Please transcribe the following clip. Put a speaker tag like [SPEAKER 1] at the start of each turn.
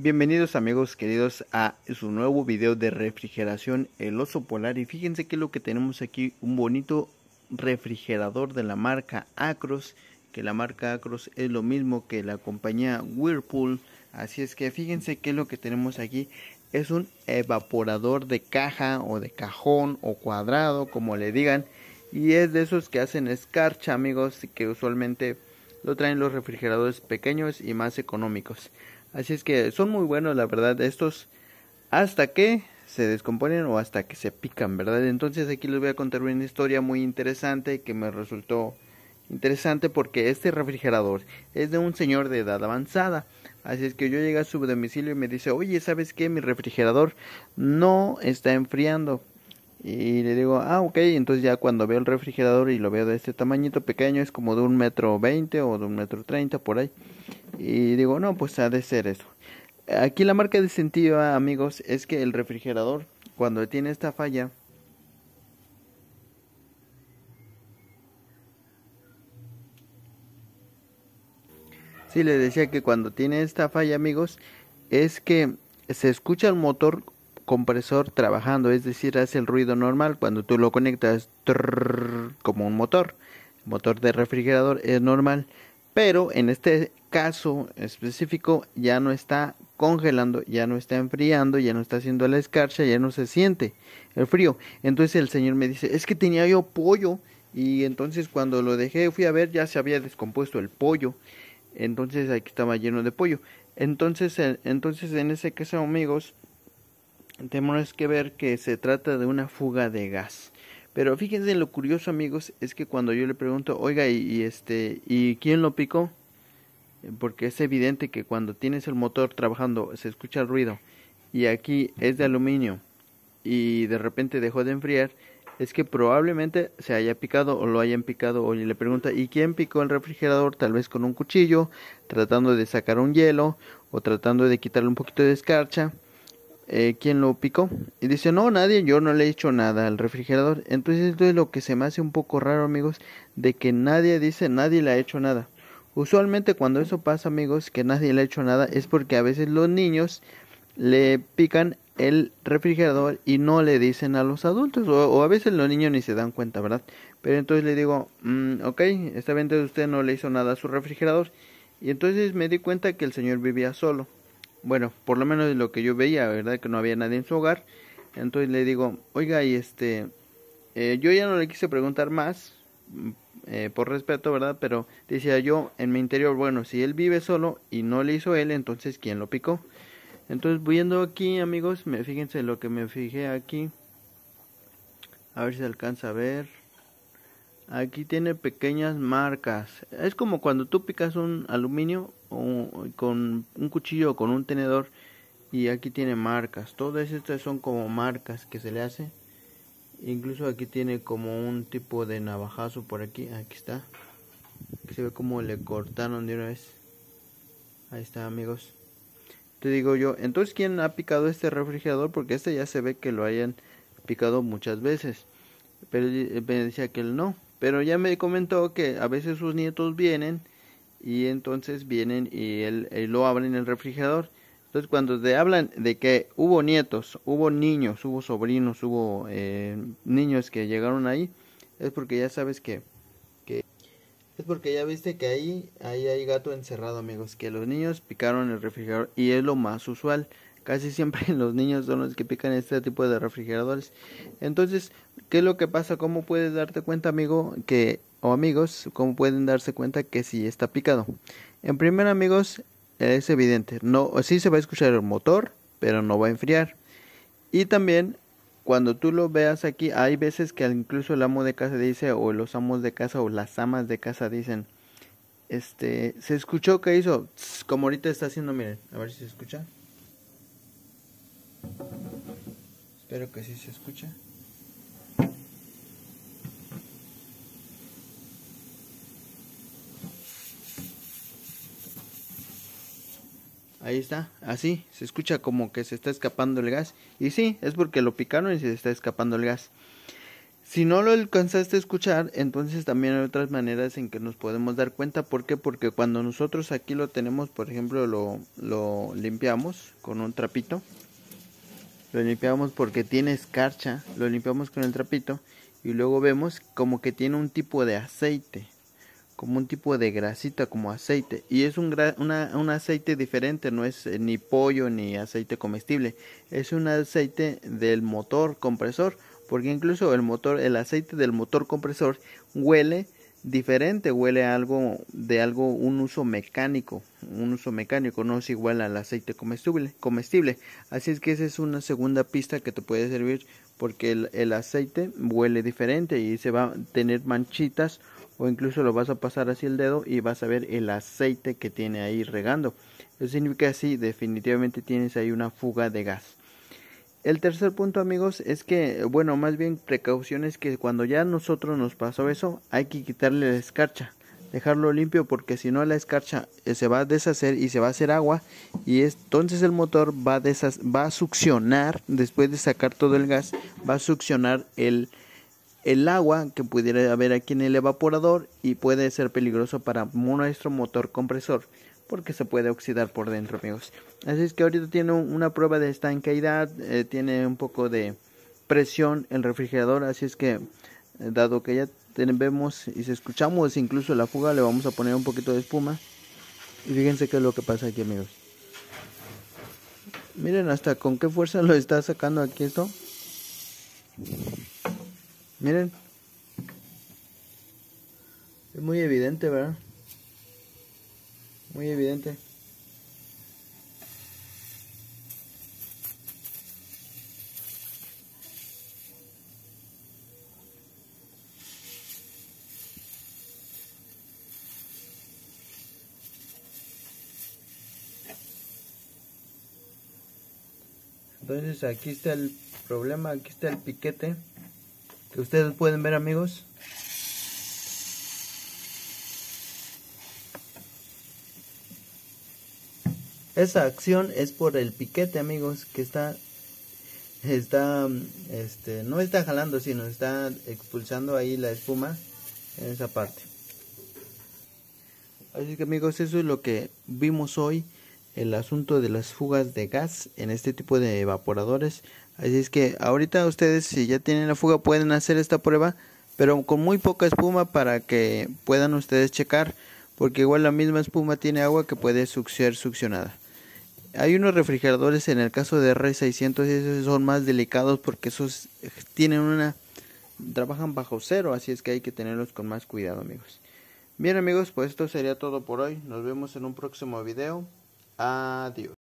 [SPEAKER 1] Bienvenidos amigos queridos a su nuevo video de refrigeración el oso polar. Y fíjense que lo que tenemos aquí un bonito refrigerador de la marca Acros que la marca Acros es lo mismo que la compañía Whirlpool. Así es que fíjense que lo que tenemos aquí. Es un evaporador de caja o de cajón o cuadrado como le digan. Y es de esos que hacen escarcha amigos que usualmente lo traen los refrigeradores pequeños y más económicos Así es que son muy buenos, la verdad, estos hasta que se descomponen o hasta que se pican, ¿verdad? Entonces aquí les voy a contar una historia muy interesante que me resultó interesante porque este refrigerador es de un señor de edad avanzada. Así es que yo llegué a su domicilio y me dice, oye, ¿sabes qué? Mi refrigerador no está enfriando. Y le digo, ah, ok, entonces ya cuando veo el refrigerador y lo veo de este tamañito pequeño, es como de un metro veinte o de un metro treinta por ahí. Y digo, no, pues ha de ser eso. Aquí la marca de sentido, amigos, es que el refrigerador, cuando tiene esta falla, Sí, le decía que cuando tiene esta falla, amigos, es que se escucha el motor compresor trabajando, es decir, hace el ruido normal cuando tú lo conectas como un motor. motor de refrigerador es normal, pero en este caso específico ya no está congelando, ya no está enfriando, ya no está haciendo la escarcha, ya no se siente el frío. Entonces el señor me dice, es que tenía yo pollo y entonces cuando lo dejé fui a ver ya se había descompuesto el pollo. Entonces aquí estaba lleno de pollo. Entonces, entonces en ese caso amigos, tenemos que ver que se trata de una fuga de gas. Pero fíjense lo curioso amigos es que cuando yo le pregunto, oiga, y, este, ¿y quién lo picó? Porque es evidente que cuando tienes el motor trabajando se escucha el ruido y aquí es de aluminio y de repente dejó de enfriar, es que probablemente se haya picado o lo hayan picado o le pregunta ¿y quién picó el refrigerador? Tal vez con un cuchillo, tratando de sacar un hielo o tratando de quitarle un poquito de escarcha eh, quién lo picó. Y dice, no, nadie, yo no le he hecho nada al refrigerador. Entonces esto es lo que se me hace un poco raro, amigos, de que nadie dice, nadie le ha hecho nada. Usualmente cuando eso pasa, amigos, que nadie le ha hecho nada, es porque a veces los niños le pican el refrigerador y no le dicen a los adultos, o, a veces los niños ni se dan cuenta, ¿verdad? Pero entonces le digo, mm, ok, esta vez usted no le hizo nada a su refrigerador. Y entonces me di cuenta que el señor vivía solo bueno, por lo menos lo que yo veía, ¿verdad? Que no había nadie en su hogar. Entonces le digo, oiga, y este, eh, yo ya no le quise preguntar más, mm, eh, por respeto, ¿verdad? Pero decía yo en mi interior, bueno, si él vive solo y no le hizo él, entonces ¿quién lo picó? Entonces viendo aquí, amigos, me fíjense lo que me fijé aquí. A ver si alcanza a ver. Aquí tiene pequeñas marcas. Es como cuando tú picas un aluminio con un cuchillo o con un tenedor y aquí tiene marcas. Todas estas son como marcas que se le hace. Incluso aquí tiene como un tipo de navajazo por aquí. Aquí está. Se ve como le cortaron de una vez. Ahí está amigos. Te digo yo, entonces ¿quién ha picado este refrigerador? Porque este ya se ve que lo hayan picado muchas veces. Pero me decía que él no. Pero ya me comentó que a veces sus nietos vienen y entonces vienen y él, lo abren en el refrigerador. Entonces cuando te hablan de que hubo nietos, hubo niños, hubo sobrinos, hubo eh, niños que llegaron ahí, es porque ya sabes que, que es porque ya viste que ahí, ahí hay gato encerrado amigos, que los niños picaron el refrigerador y es lo más usual. Casi siempre los niños son los que pican este tipo de refrigeradores. Entonces, ¿qué es lo que pasa? ¿Cómo puedes darte cuenta, amigo, que o amigos, cómo pueden darse cuenta que sí está picado? En primer, amigos, es evidente, no sí se va a escuchar el motor, pero no va a enfriar. Y también cuando tú lo veas aquí, hay veces que incluso el amo de casa dice o los amos de casa o las amas de casa dicen, este, se escuchó que hizo, como ahorita está haciendo, miren, a ver si se escucha. Espero que sí se escucha. Ahí está, así, se escucha como que se está escapando el gas. Y sí, es porque lo picaron y se está escapando el gas. Si no lo alcanzaste a escuchar, entonces también hay otras maneras en que nos podemos dar cuenta. ¿Por qué? Porque cuando nosotros aquí lo tenemos, por ejemplo, lo, lo limpiamos con un trapito. Lo limpiamos porque tiene escarcha. Lo limpiamos con el trapito. Y luego vemos como que tiene un tipo de aceite. Como un tipo de grasita, como aceite. Y es un, un aceite diferente. No es eh, ni pollo ni aceite comestible. Es un aceite del motor compresor porque incluso el motor, el aceite del motor compresor huele diferente, huele a algo de algo, un uso mecánico, un uso mecánico, no es igual al aceite comestible, comestible. Así es que esa es una segunda pista que te puede servir porque el, aceite huele diferente y se va a tener manchitas o incluso lo vas a pasar hacia el dedo y vas a ver el aceite que tiene ahí regando. Eso significa que sí, definitivamente tienes ahí una fuga de gas. El tercer punto, amigos, es que, bueno, más bien precauciones que cuando ya a nosotros nos pasó eso, hay que quitarle la escarcha, dejarlo limpio porque si no la escarcha eh, se va a deshacer y se va a hacer agua y entonces el motor va a, succionar, después de sacar todo el gas, va a succionar el, el agua que pudiera haber aquí en el evaporador y puede ser peligroso para nuestro motor compresor porque se puede oxidar por dentro, amigos. Así es que ahorita tiene una prueba de estanqueidad, eh, tiene un poco de presión el refrigerador, así es que eh, dado que ya vemos y si escuchamos incluso la fuga, le vamos a poner un poquito de espuma. Y fíjense qué es lo que pasa aquí, amigos. Miren hasta con qué fuerza lo está sacando aquí esto. Miren. Es muy evidente, ¿verdad? Muy evidente. Entonces aquí está el problema, aquí está el piquete que ustedes pueden ver amigos. Esa acción es por el piquete, amigos, que está está este no está jalando, sino está expulsando ahí la espuma en esa parte. Así que amigos, eso es lo que vimos hoy, el asunto de las fugas de gas en este tipo de evaporadores. Así es que ahorita ustedes si ya tienen la fuga pueden hacer esta prueba, pero con muy poca espuma para que puedan ustedes checar, porque igual la misma espuma tiene agua que puede ser succionada. Hay unos refrigeradores en el caso de R600 esos son más delicados porque esos tienen una trabajan bajo cero, así es que hay que tenerlos con más cuidado, amigos. Bien, amigos, pues esto sería todo por hoy. Nos vemos en un próximo video. Adiós.